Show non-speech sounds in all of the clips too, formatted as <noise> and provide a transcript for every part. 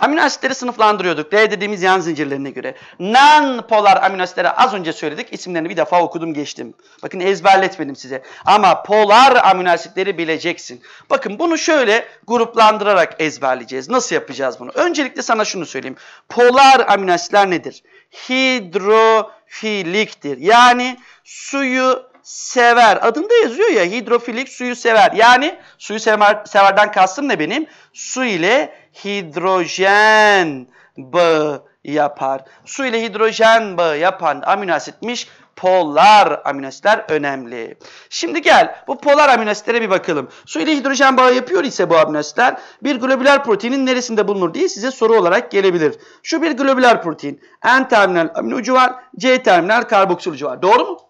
Amino asitleri sınıflandırıyorduk. D dediğimiz yan zincirlerine göre. Non-polar amino asitleri az önce söyledik. İsimlerini bir defa okudum geçtim. Bakın ezberletmedim size. Ama polar amino asitleri bileceksin. Bakın bunu şöyle gruplandırarak ezberleyeceğiz. Nasıl yapacağız bunu? Öncelikle sana şunu söyleyeyim. Polar amino asitler nedir? Hidrofiliktir. Yani suyu sever. Adında yazıyor ya hidrofilik suyu sever. Yani suyu sever, severden kastım ne benim? Su ile hidrojen bağı yapar. Su ile hidrojen bağı yapan amino asitmiş polar amino asitler önemli. Şimdi gel bu polar amino asitlere bir bakalım. Su ile hidrojen bağı yapıyor ise bu amino asitler bir globüler proteinin neresinde bulunur diye size soru olarak gelebilir. Şu bir globüler protein. N terminal amino ucu var, C terminal karboksil ucu var. Doğru mu?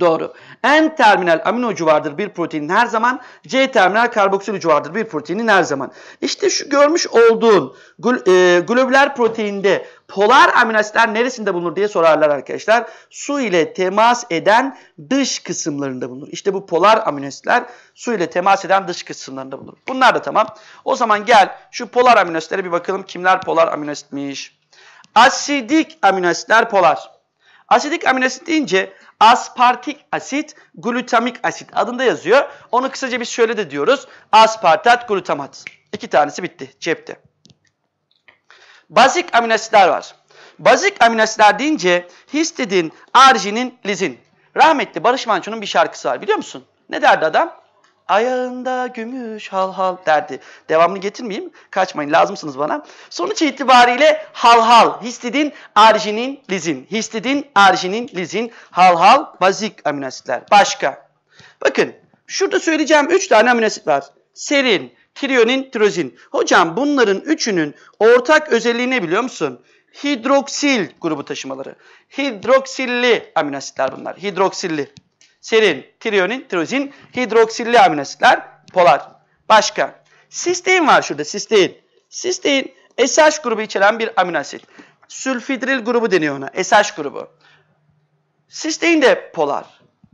Doğru. N terminal amino ucu vardır bir proteinin her zaman. C terminal karboksil ucu vardır bir proteinin her zaman. İşte şu görmüş olduğun gl e, globüler proteinde polar amino neresinde bulunur diye sorarlar arkadaşlar. Su ile temas eden dış kısımlarında bulunur. İşte bu polar amino su ile temas eden dış kısımlarında bulunur. Bunlar da tamam. O zaman gel şu polar amino bir bakalım. Kimler polar amino? Asidik amino polar. Asidik amino deyince aspartik asit, glutamik asit adında yazıyor. Onu kısaca biz şöyle de diyoruz. Aspartat, glutamat. İki tanesi bitti cepte. Bazik amino asitler var. Bazik amino asitler deyince histidin, arginin, lizin. Rahmetli Barış Manço'nun bir şarkısı var biliyor musun? Ne derdi adam? Ayağında gümüş hal hal derdi. Devamını getirmeyeyim. Kaçmayın lazımsınız bana. Sonuç itibariyle hal hal. Histidin, arginin, lizin. Histidin, arginin, lizin. Hal hal, bazik amino asitler. Başka. Bakın şurada söyleyeceğim 3 tane amino asit var. Serin, triyonin, tirozin. Hocam bunların üçünün ortak özelliği ne biliyor musun? Hidroksil grubu taşımaları. Hidroksilli amino asitler bunlar. Hidroksilli. Serin, triyonin, tirozin, hidroksilli amino asitler polar. Başka. Sistein var şurada sistein. Sistein SH grubu içeren bir amino asit. Sülfidril grubu deniyor ona. SH grubu. Sistein de polar.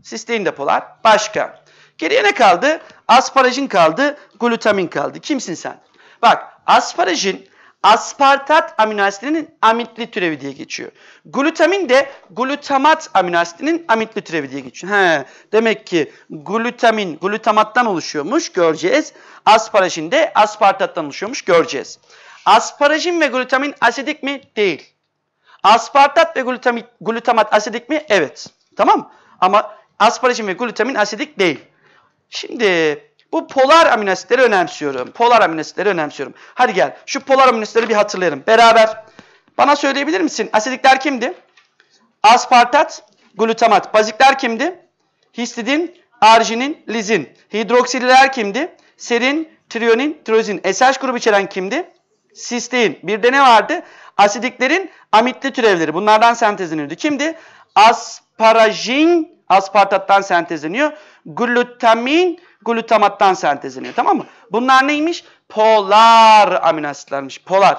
Sistein de polar. Başka. Geriye ne kaldı? Asparajin kaldı, glutamin kaldı. Kimsin sen? Bak asparajin aspartat amino asidinin amitli türevi diye geçiyor. Glutamin de glutamat amino asidinin amitli türevi diye geçiyor. He, demek ki glutamin glutamattan oluşuyormuş göreceğiz. Asparajin de aspartattan oluşuyormuş göreceğiz. Asparajin ve glutamin asidik mi? Değil. Aspartat ve glutamin, glutamat asidik mi? Evet. Tamam Ama asparajin ve glutamin asidik değil. Şimdi bu polar amino önemsiyorum. Polar amino önemsiyorum. Hadi gel şu polar amino bir hatırlayalım. Beraber. Bana söyleyebilir misin? Asidikler kimdi? Aspartat, glutamat. Bazikler kimdi? Histidin, arginin, lizin. Hidroksiller kimdi? Serin, triyonin, tirozin. SH grubu içeren kimdi? Sistein. Bir de ne vardı? Asidiklerin amitli türevleri. Bunlardan sentezlenirdi. Kimdi? Asparajin, aspartattan sentezleniyor. Glutamin, glutamattan sentezleniyor. Tamam mı? Bunlar neymiş? Polar amino asitlermiş. Polar.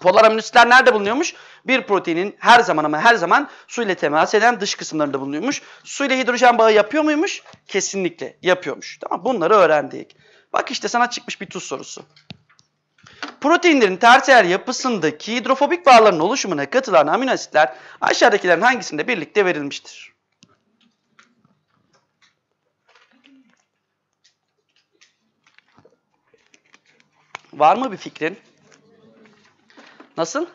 Polar amino asitler nerede bulunuyormuş? Bir proteinin her zaman ama her zaman su ile temas eden dış kısımlarında bulunuyormuş. Su ile hidrojen bağı yapıyor muymuş? Kesinlikle yapıyormuş. Tamam Bunları öğrendik. Bak işte sana çıkmış bir tuz sorusu. Proteinlerin tersiyer yapısındaki hidrofobik bağların oluşumuna katılan amino asitler aşağıdakilerin hangisinde birlikte verilmiştir? Var mı bir fikrin? Nasıl?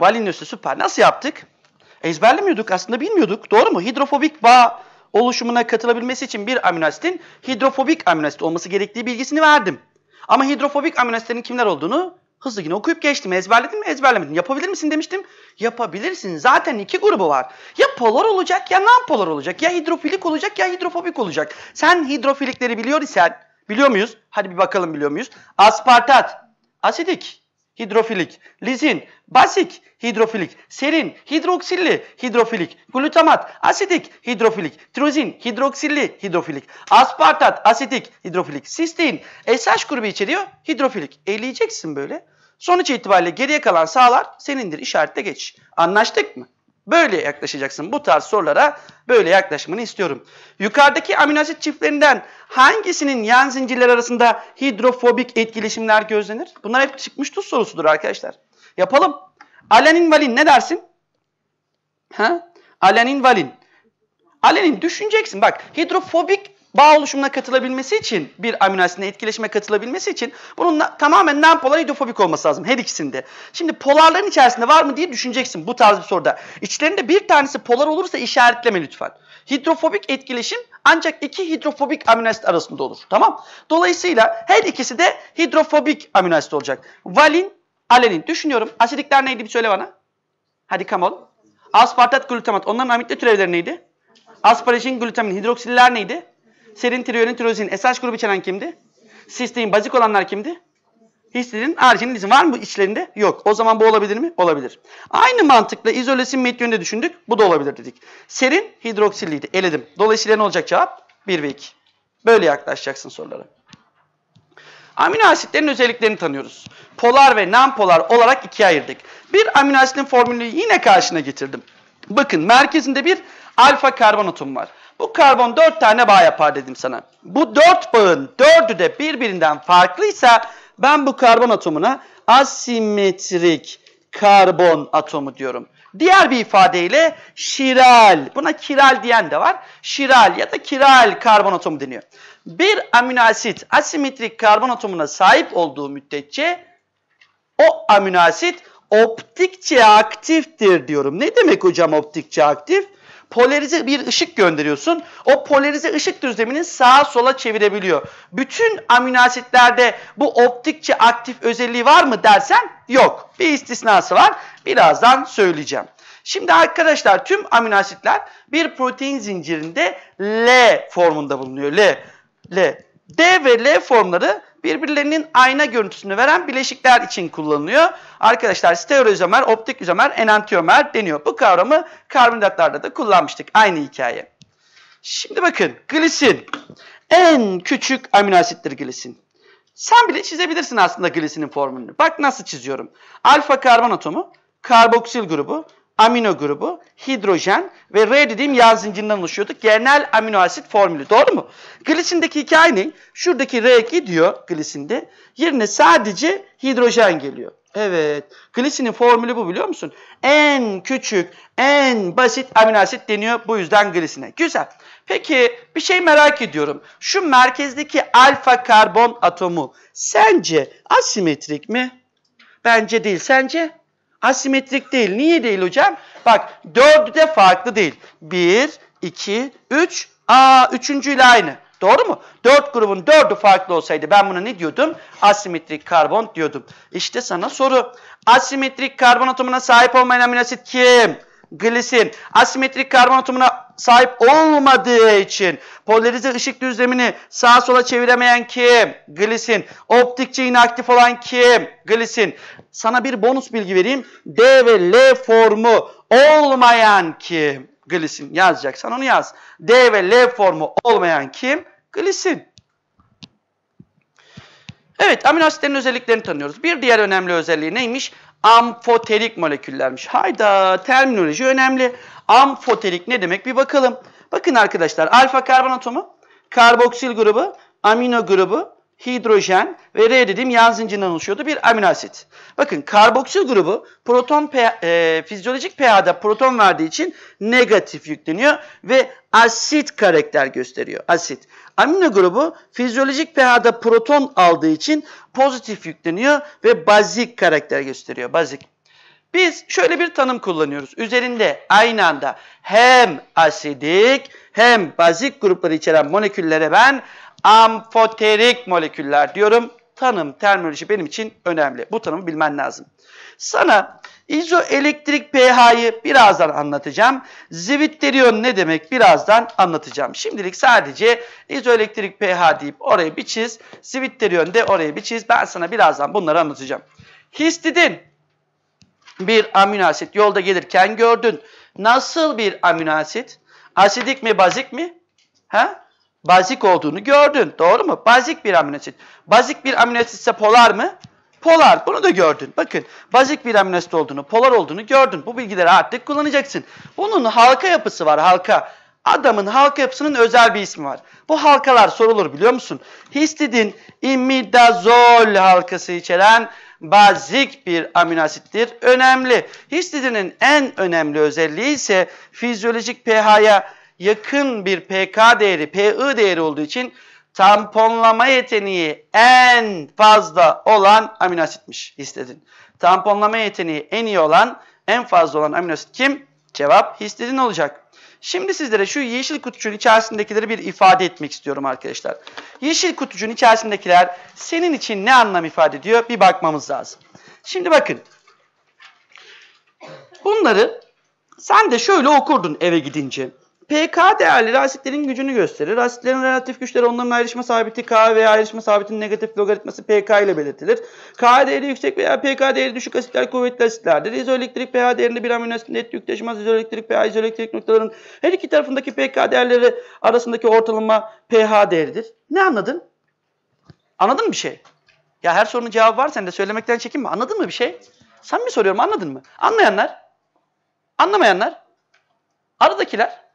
Valinius'u süper. Nasıl yaptık? Ezberlemiyorduk aslında bilmiyorduk. Doğru mu? Hidrofobik bağ oluşumuna katılabilmesi için bir amino asitin hidrofobik amino asit olması gerektiği bilgisini verdim. Ama hidrofobik amino asitlerin kimler olduğunu hızlı yine okuyup geçtim. Ezberledin mi? Ezberlemedin. Yapabilir misin demiştim. Yapabilirsin. Zaten iki grubu var. Ya polar olacak ya non-polar olacak. Ya hidrofilik olacak ya hidrofobik olacak. Sen hidrofilikleri biliyor isen Biliyor muyuz? Hadi bir bakalım biliyor muyuz? Aspartat, asidik, hidrofilik, lizin, basik, hidrofilik, serin, hidroksilli, hidrofilik, glutamat, asidik, hidrofilik, tirozin, hidroksilli, hidrofilik, aspartat, asidik, hidrofilik, sistein, SH grubu içeriyor, hidrofilik. Eleyeceksin böyle. Sonuç itibariyle geriye kalan sağlar senindir. İşaretle geç. Anlaştık mı? Böyle yaklaşacaksın. Bu tarz sorulara böyle yaklaşmanı istiyorum. Yukarıdaki amino asit çiftlerinden hangisinin yan zincirler arasında hidrofobik etkileşimler gözlenir? Bunlar hep çıkmış tuz sorusudur arkadaşlar. Yapalım. Alenin valin ne dersin? Ha? Alenin valin. Alenin düşüneceksin. Bak hidrofobik bağ oluşumuna katılabilmesi için bir amino asitin etkileşime katılabilmesi için bunun tamamen non-polar hidrofobik olması lazım her ikisinde. Şimdi polarların içerisinde var mı diye düşüneceksin bu tarz bir soruda. İçlerinde bir tanesi polar olursa işaretleme lütfen. Hidrofobik etkileşim ancak iki hidrofobik amino asit arasında olur. Tamam? Dolayısıyla her ikisi de hidrofobik amino asit olacak. Valin, alenin. Düşünüyorum. Asidikler neydi bir söyle bana. Hadi on. Aspartat, glutamat. Onların amitle türevleri neydi? Asparajin, glutamin, hidroksiller neydi? Serin, triyonin, tirozin. SH grubu içeren kimdi? Sistein, bazik olanlar kimdi? Histidin, arginin, lizin. Var mı içlerinde? Yok. O zaman bu olabilir mi? Olabilir. Aynı mantıkla izolesin metyonunda düşündük. Bu da olabilir dedik. Serin, hidroksilliydi. Eledim. Dolayısıyla ne olacak cevap? 1 ve 2. Böyle yaklaşacaksın sorulara. Amino asitlerin özelliklerini tanıyoruz. Polar ve non-polar olarak ikiye ayırdık. Bir amino asitin formülünü yine karşına getirdim. Bakın merkezinde bir alfa karbon atomu var. Bu karbon 4 tane bağ yapar dedim sana. Bu 4 bağın 4'ü de birbirinden farklıysa ben bu karbon atomuna asimetrik karbon atomu diyorum. Diğer bir ifadeyle şiral, buna kiral diyen de var. Şiral ya da kiral karbon atomu deniyor. Bir amino asit asimetrik karbon atomuna sahip olduğu müddetçe o amino asit optikçe aktiftir diyorum. Ne demek hocam optikçe aktif? Polarize bir ışık gönderiyorsun. O polarize ışık düzlemini sağa sola çevirebiliyor. Bütün amino asitlerde bu optikçe aktif özelliği var mı dersen yok. Bir istisnası var. Birazdan söyleyeceğim. Şimdi arkadaşlar tüm amino asitler bir protein zincirinde L formunda bulunuyor. L. L. D ve L formları birbirlerinin ayna görüntüsünü veren bileşikler için kullanılıyor. Arkadaşlar stereoizomer, optik izomer, enantiyomer deniyor. Bu kavramı karbonhidratlarda da kullanmıştık. Aynı hikaye. Şimdi bakın glisin en küçük amino asittir glisin. Sen bile çizebilirsin aslında glisinin formülünü. Bak nasıl çiziyorum. Alfa karbon atomu, karboksil grubu, amino grubu, hidrojen ve R dediğim yağ zincirinden oluşuyordu. Genel amino asit formülü. Doğru mu? Glisindeki hikaye ne? Şuradaki R gidiyor glisinde. Yerine sadece hidrojen geliyor. Evet. Glisinin formülü bu biliyor musun? En küçük, en basit amino asit deniyor bu yüzden glisine. Güzel. Peki bir şey merak ediyorum. Şu merkezdeki alfa karbon atomu sence asimetrik mi? Bence değil. Sence? Asimetrik değil. Niye değil hocam? Bak dördü de farklı değil. Bir, iki, üç. Aa üçüncüyle aynı. Doğru mu? Dört grubun dördü farklı olsaydı ben buna ne diyordum? Asimetrik karbon diyordum. İşte sana soru. Asimetrik karbon atomuna sahip olmayan amino asit kim? Glisin. Asimetrik karbon atomuna sahip olmadığı için polarize ışık düzlemini sağa sola çeviremeyen kim? Glisin. Optikçe inaktif olan kim? Glisin. Sana bir bonus bilgi vereyim. D ve L formu olmayan kim? Glisin. Yazacaksan onu yaz. D ve L formu olmayan kim? Glisin. Evet, amino asitlerin özelliklerini tanıyoruz. Bir diğer önemli özelliği neymiş? Amfoterik moleküllermiş. Hayda, terminoloji önemli. Amfoterik ne demek? Bir bakalım. Bakın arkadaşlar, alfa karbon atomu, karboksil grubu, amino grubu, hidrojen ve R dediğim yan zincirinden oluşuyordu bir amino asit. Bakın karboksil grubu proton pH, e, fizyolojik pH'da proton verdiği için negatif yükleniyor ve asit karakter gösteriyor. Asit. Amino grubu fizyolojik pH'da proton aldığı için pozitif yükleniyor ve bazik karakter gösteriyor. Bazik. Biz şöyle bir tanım kullanıyoruz. Üzerinde aynı anda hem asidik hem bazik grupları içeren moleküllere ben amfoterik moleküller diyorum. Tanım, terminoloji benim için önemli. Bu tanımı bilmen lazım. Sana izoelektrik pH'yı birazdan anlatacağım. Zwitterion ne demek birazdan anlatacağım. Şimdilik sadece izoelektrik pH deyip orayı bir çiz. Zwitterion de orayı bir çiz. Ben sana birazdan bunları anlatacağım. Histidin bir amino asit yolda gelirken gördün. Nasıl bir amino asit? Asidik mi, bazik mi? Ha? Bazik olduğunu gördün. Doğru mu? Bazik bir amino asit. Bazik bir amino asit ise polar mı? Polar. Bunu da gördün. Bakın bazik bir amino asit olduğunu, polar olduğunu gördün. Bu bilgileri artık kullanacaksın. Bunun halka yapısı var halka. Adamın halka yapısının özel bir ismi var. Bu halkalar sorulur biliyor musun? Histidin imidazol halkası içeren bazik bir amino asittir. Önemli. Histidinin en önemli özelliği ise fizyolojik pH'ya yakın bir pK değeri, pI değeri olduğu için tamponlama yeteneği en fazla olan amino asitmiş histidin. Tamponlama yeteneği en iyi olan, en fazla olan amino asit kim? Cevap histidin olacak. Şimdi sizlere şu yeşil kutucuğun içerisindekileri bir ifade etmek istiyorum arkadaşlar. Yeşil kutucuğun içerisindekiler senin için ne anlam ifade ediyor bir bakmamız lazım. Şimdi bakın. Bunları sen de şöyle okurdun eve gidince. pK değerleri asitlerin gücünü gösterir. Asitlerin relatif güçleri onların ayrışma sabiti K veya ayrışma sabitinin negatif logaritması pK ile belirtilir. K değeri yüksek veya pK değeri düşük asitler kuvvetli asitlerdir. İzoelektrik pH değerinde bir amino asit net yük taşımaz. İzoelektrik pH izoelektrik noktaların her iki tarafındaki pK değerleri arasındaki ortalama pH değeridir. Ne anladın? Anladın mı bir şey? Ya her sorunun cevabı var sen de söylemekten çekinme. Anladın mı bir şey? Sen mi soruyorum anladın mı? Anlayanlar? Anlamayanlar? Aradakiler?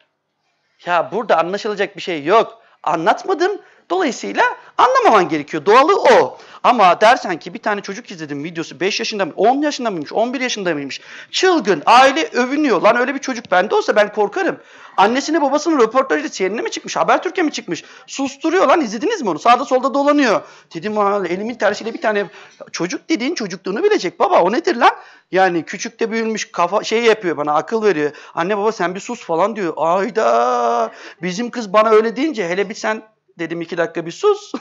Ya burada anlaşılacak bir şey yok. Anlatmadım. Dolayısıyla anlamaman gerekiyor. Doğalı o. Ama dersen ki bir tane çocuk izledim videosu 5 yaşında mı 10 yaşında mıymış 11 yaşında mıymış. Çılgın aile övünüyor. Lan öyle bir çocuk bende olsa ben korkarım. Annesine babasının röportajı CNN'e mi çıkmış Habertürk'e mi çıkmış. Susturuyor lan izlediniz mi onu sağda solda dolanıyor. Dedim elimin tersiyle bir tane çocuk dediğin çocukluğunu bilecek baba o nedir lan? Yani küçükte büyümüş kafa şey yapıyor bana akıl veriyor. Anne baba sen bir sus falan diyor. Ayda bizim kız bana öyle deyince hele bir sen dedim iki dakika bir sus.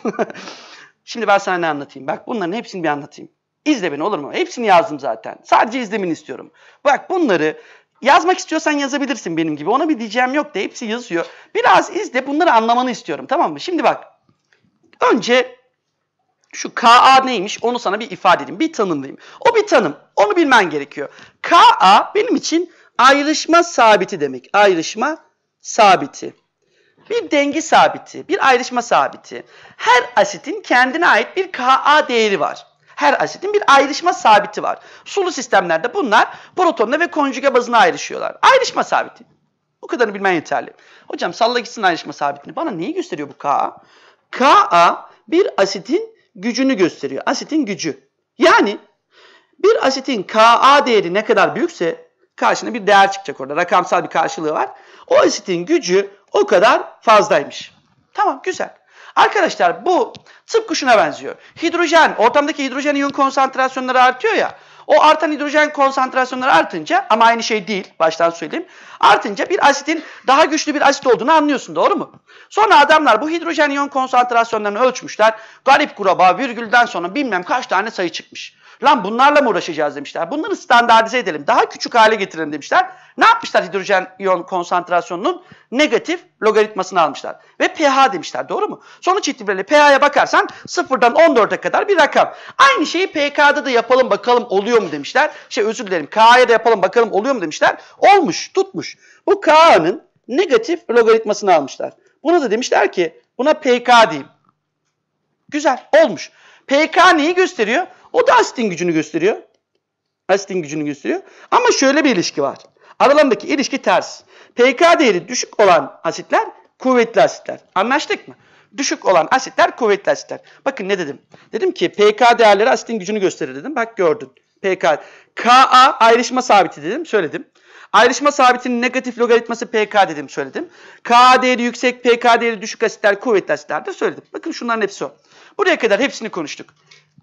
<laughs> Şimdi ben sana ne anlatayım? Bak bunların hepsini bir anlatayım. İzle beni olur mu? Hepsini yazdım zaten. Sadece izlemeni istiyorum. Bak bunları yazmak istiyorsan yazabilirsin benim gibi. Ona bir diyeceğim yok da hepsi yazıyor. Biraz izle bunları anlamanı istiyorum tamam mı? Şimdi bak. Önce şu Ka neymiş onu sana bir ifade edeyim. Bir tanımlayayım. O bir tanım. Onu bilmen gerekiyor. Ka benim için ayrışma sabiti demek. Ayrışma sabiti. Bir denge sabiti, bir ayrışma sabiti. Her asitin kendine ait bir Ka değeri var. Her asitin bir ayrışma sabiti var. Sulu sistemlerde bunlar protonla ve konjüge bazına ayrışıyorlar. Ayrışma sabiti. Bu kadarını bilmen yeterli. Hocam salla gitsin ayrışma sabitini. Bana neyi gösteriyor bu Ka? Ka bir asitin gücünü gösteriyor. Asitin gücü. Yani bir asitin Ka değeri ne kadar büyükse karşına bir değer çıkacak orada. Rakamsal bir karşılığı var. O asitin gücü o kadar fazlaymış. Tamam güzel. Arkadaşlar bu tıpkı şuna benziyor. Hidrojen, ortamdaki hidrojen iyon konsantrasyonları artıyor ya. O artan hidrojen konsantrasyonları artınca ama aynı şey değil baştan söyleyeyim. Artınca bir asitin daha güçlü bir asit olduğunu anlıyorsun doğru mu? Sonra adamlar bu hidrojen iyon konsantrasyonlarını ölçmüşler. Garip gruba virgülden sonra bilmem kaç tane sayı çıkmış. Lan bunlarla mı uğraşacağız demişler. Bunları standartize edelim. Daha küçük hale getirelim demişler. Ne yapmışlar hidrojen iyon konsantrasyonunun? Negatif logaritmasını almışlar. Ve pH demişler. Doğru mu? Sonuç itibariyle pH'ya bakarsan 0'dan 14'e kadar bir rakam. Aynı şeyi pK'da da yapalım bakalım oluyor mu demişler. Şey özür dilerim K'ya da yapalım bakalım oluyor mu demişler. Olmuş, tutmuş. Bu K'nın negatif logaritmasını almışlar. Buna da demişler ki buna pK diyeyim. Güzel, olmuş. pK neyi gösteriyor? O da asitin gücünü gösteriyor. Asitin gücünü gösteriyor. Ama şöyle bir ilişki var. Aralarındaki ilişki ters. pK değeri düşük olan asitler kuvvetli asitler. Anlaştık mı? Düşük olan asitler kuvvetli asitler. Bakın ne dedim? Dedim ki pK değerleri asitin gücünü gösterir dedim. Bak gördün. pK. Ka ayrışma sabiti dedim. Söyledim. Ayrışma sabitinin negatif logaritması pK dedim söyledim. K değeri yüksek, pK değeri düşük asitler kuvvetli asitlerdir söyledim. Bakın şunların hepsi o. Buraya kadar hepsini konuştuk.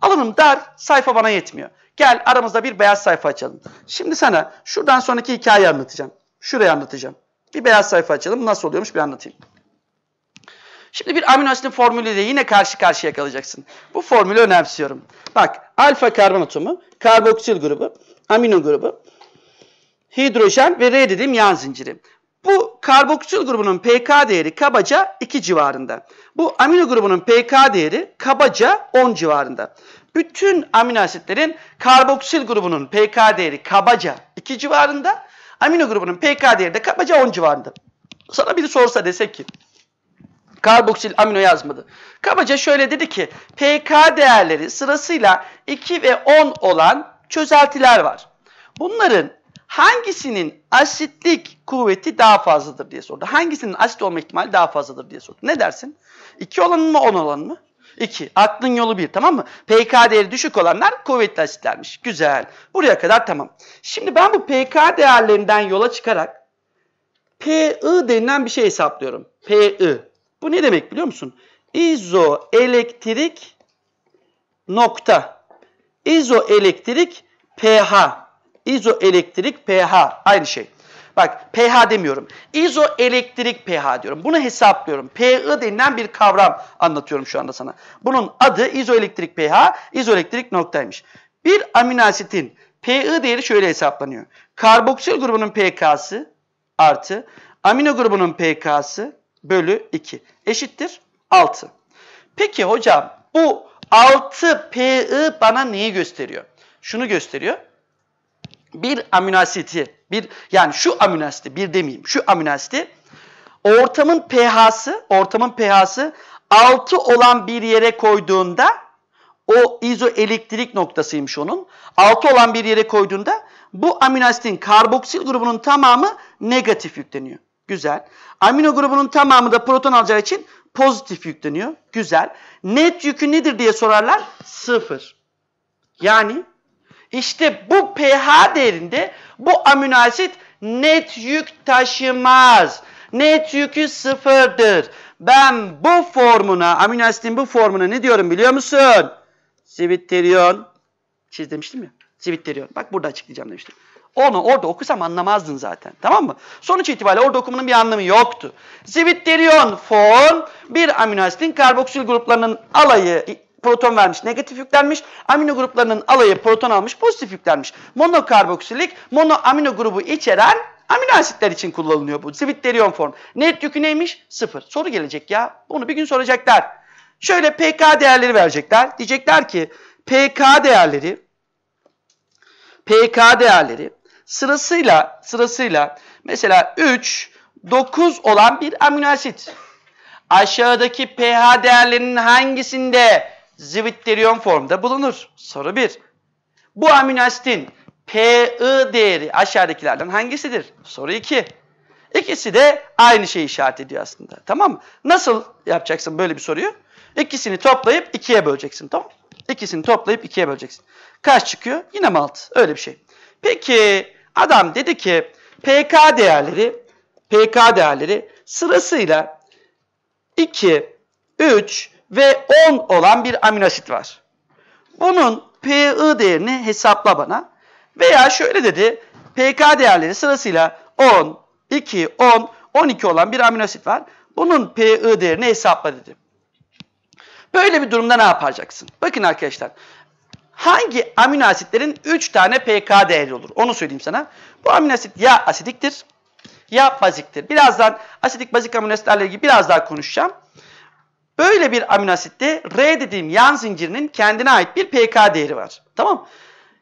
Alanım dar, sayfa bana yetmiyor. Gel aramızda bir beyaz sayfa açalım. Şimdi sana şuradan sonraki hikayeyi anlatacağım. Şurayı anlatacağım. Bir beyaz sayfa açalım. Nasıl oluyormuş bir anlatayım. Şimdi bir amino asitin formülüyle yine karşı karşıya kalacaksın. Bu formülü önemsiyorum. Bak alfa karbon atomu, karboksil grubu, amino grubu, hidrojen ve R dediğim yağ zinciri. Bu karboksil grubunun pK değeri kabaca 2 civarında. Bu amino grubunun pK değeri kabaca 10 civarında. Bütün amino asitlerin karboksil grubunun pK değeri kabaca 2 civarında. Amino grubunun pK değeri de kabaca 10 civarında. Sana biri sorsa desek ki Karboksil amino yazmadı. Kabaca şöyle dedi ki pK değerleri sırasıyla 2 ve 10 olan çözeltiler var. Bunların hangisinin asitlik kuvveti daha fazladır diye sordu. Hangisinin asit olma ihtimali daha fazladır diye sordu. Ne dersin? 2 olanın mı 10 olanın mı? 2. Aklın yolu 1 tamam mı? pK değeri düşük olanlar kuvvetli asitlermiş. Güzel. Buraya kadar tamam. Şimdi ben bu pK değerlerinden yola çıkarak PI denilen bir şey hesaplıyorum. PI. Bu ne demek biliyor musun? İzoelektrik nokta. İzoelektrik pH. İzoelektrik pH. Aynı şey. Bak pH demiyorum. İzoelektrik pH diyorum. Bunu hesaplıyorum. PI denilen bir kavram anlatıyorum şu anda sana. Bunun adı izoelektrik pH, izoelektrik noktaymış. Bir amino asitin PI değeri şöyle hesaplanıyor. Karboksil grubunun pK'sı artı amino grubunun pK'sı bölü 2 eşittir 6. Peki hocam bu 6 PI bana neyi gösteriyor? Şunu gösteriyor. Bir amino asiti, bir yani şu amino asiti, bir demeyeyim, şu amino asiti ortamın pH'sı, ortamın pH'sı 6 olan bir yere koyduğunda o izoelektrik noktasıymış onun. 6 olan bir yere koyduğunda bu amino asitin karboksil grubunun tamamı negatif yükleniyor. Güzel. Amino grubunun tamamı da proton alacağı için pozitif yükleniyor. Güzel. Net yükü nedir diye sorarlar. Sıfır. Yani işte bu pH değerinde bu amino asit net yük taşımaz. Net yükü sıfırdır. Ben bu formuna, amino asitin bu formuna ne diyorum biliyor musun? Sivitterion. Çiz demiştim ya. Sivitterion. Bak burada açıklayacağım demiştim. Onu orada okusam anlamazdın zaten. Tamam mı? Sonuç itibariyle orada okumanın bir anlamı yoktu. Zivitterion form bir amino asitin karboksil gruplarının alayı proton vermiş, negatif yüklenmiş. Amino gruplarının alayı proton almış, pozitif yüklenmiş. Monokarboksilik, mono amino grubu içeren amino asitler için kullanılıyor bu. Zivitterion form. Net yükü neymiş? Sıfır. Soru gelecek ya. Bunu bir gün soracaklar. Şöyle pK değerleri verecekler. Diyecekler ki pK değerleri pK değerleri sırasıyla sırasıyla mesela 3 9 olan bir amino asit. Aşağıdaki pH değerlerinin hangisinde zivitterion formda bulunur? Soru 1. Bu amino pI değeri aşağıdakilerden hangisidir? Soru 2. İkisi de aynı şeyi işaret ediyor aslında. Tamam mı? Nasıl yapacaksın böyle bir soruyu? İkisini toplayıp ikiye böleceksin. Tamam İkisini toplayıp ikiye böleceksin. Kaç çıkıyor? Yine mi 6? Öyle bir şey. Peki adam dedi ki pK değerleri pK değerleri sırasıyla 2, 3 ve 10 olan bir amino asit var. Bunun pI değerini hesapla bana. Veya şöyle dedi. pK değerleri sırasıyla 10, 2, 10, 12 olan bir amino asit var. Bunun pI değerini hesapla dedi. Böyle bir durumda ne yapacaksın? Bakın arkadaşlar. Hangi amino asitlerin 3 tane pK değeri olur? Onu söyleyeyim sana. Bu amino asit ya asidiktir ya baziktir. Birazdan asidik bazik amino asitlerle ilgili biraz daha konuşacağım. Böyle bir amino asitte R dediğim yan zincirinin kendine ait bir pK değeri var. Tamam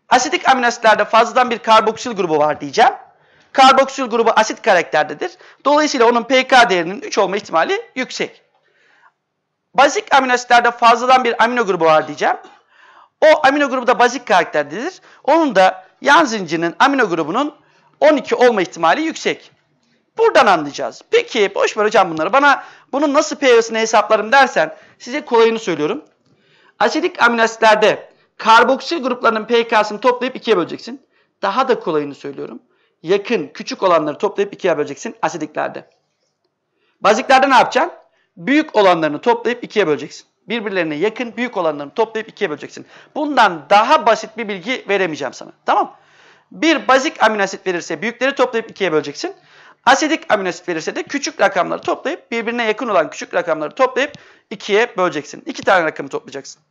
Asidik amino asitlerde fazladan bir karboksil grubu var diyeceğim. Karboksil grubu asit karakterdedir. Dolayısıyla onun pK değerinin 3 olma ihtimali yüksek. Bazik amino asitlerde fazladan bir amino grubu var diyeceğim. O amino grubu da bazik karakterdedir. Onun da yan zincirinin amino grubunun 12 olma ihtimali yüksek. Buradan anlayacağız. Peki boş ver hocam bunları. Bana bunun nasıl pH'sini hesaplarım dersen size kolayını söylüyorum. Asidik amino asitlerde karboksil gruplarının pK'sını toplayıp ikiye böleceksin. Daha da kolayını söylüyorum. Yakın, küçük olanları toplayıp ikiye böleceksin asidiklerde. Baziklerde ne yapacaksın? Büyük olanlarını toplayıp ikiye böleceksin. Birbirlerine yakın, büyük olanlarını toplayıp ikiye böleceksin. Bundan daha basit bir bilgi veremeyeceğim sana. Tamam Bir bazik amino asit verirse büyükleri toplayıp ikiye böleceksin. Asidik amino asit verirse de küçük rakamları toplayıp birbirine yakın olan küçük rakamları toplayıp ikiye böleceksin. İki tane rakamı toplayacaksın.